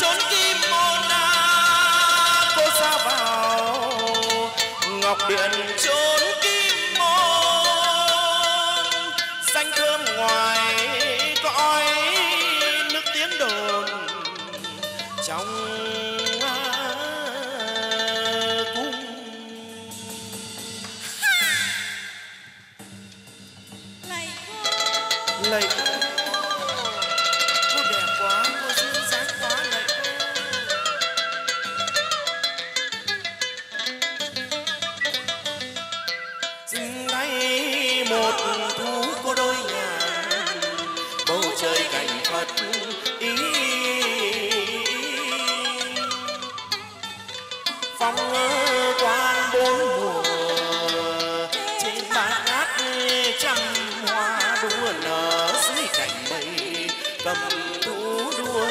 trốn kim môn cô ra vào. Ngọc điện trốn kim môn xanh thơm ngoài cõi nước tiếng đồn. Trong cung. Lạy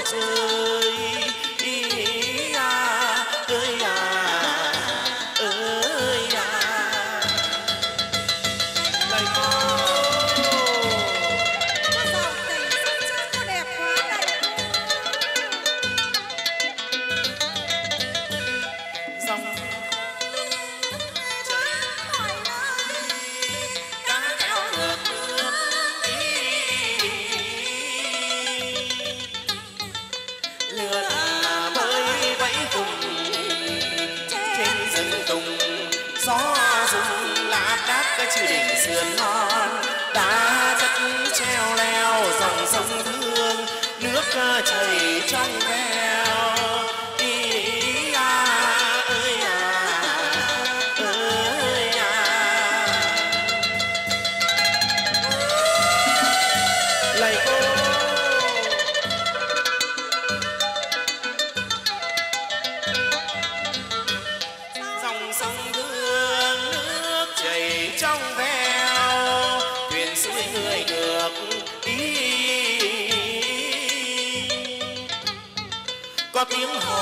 Thank. nước chảy trong veo fucking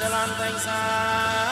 Excellent things are.